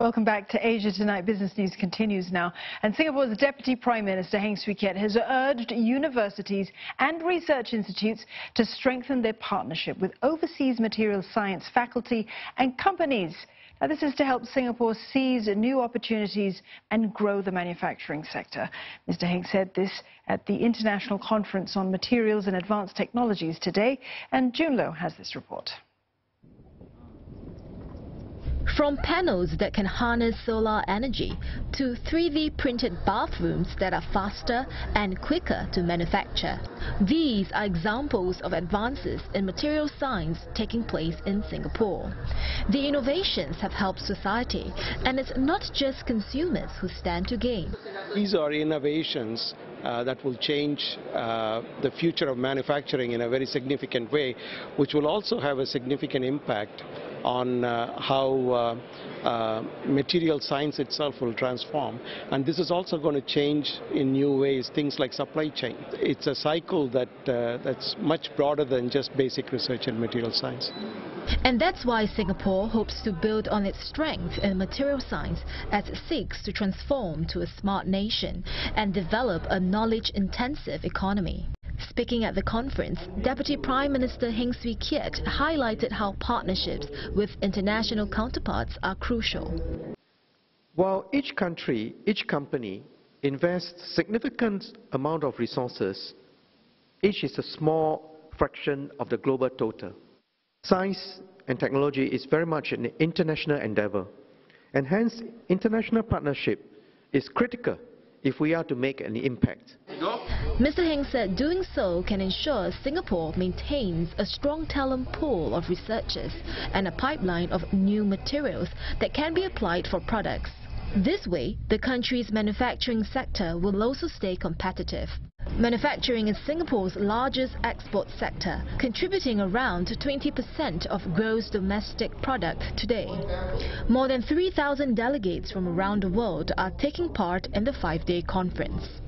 Welcome back to Asia Tonight. Business News continues now. And Singapore's Deputy Prime Minister Heng Swee Keat has urged universities and research institutes to strengthen their partnership with overseas materials science faculty and companies. Now, this is to help Singapore seize new opportunities and grow the manufacturing sector. Mr. Heng said this at the International Conference on Materials and Advanced Technologies today. And June Low has this report. From panels that can harness solar energy to 3D printed bathrooms that are faster and quicker to manufacture. These are examples of advances in material science taking place in Singapore. The innovations have helped society and it's not just consumers who stand to gain. These are innovations uh, that will change uh, the future of manufacturing in a very significant way, which will also have a significant impact on uh, how uh, uh, material science itself will transform. And this is also going to change in new ways, things like supply chain. It's a cycle that, that's much broader than just basic research in material science. And that's why Singapore hopes to build on its strength in material science as it seeks to transform to a smart nation and develop a knowledge-intensive economy. Speaking at the conference, Deputy Prime Minister Heng Swee Keat highlighted how partnerships with international counterparts are crucial. While each country, each company invests significant amount of resources, each is a small fraction of the global total. Science and technology is very much an international endeavor, and hence international partnership is critical if we are to make an impact. Mr. Heng said doing so can ensure Singapore maintains a strong talent pool of researchers and a pipeline of new materials that can be applied for products. This way, the country's manufacturing sector will also stay competitive. Manufacturing is Singapore's largest export sector, contributing around 20% of gross domestic product today. More than 3,000 delegates from around the world are taking part in the five-day conference.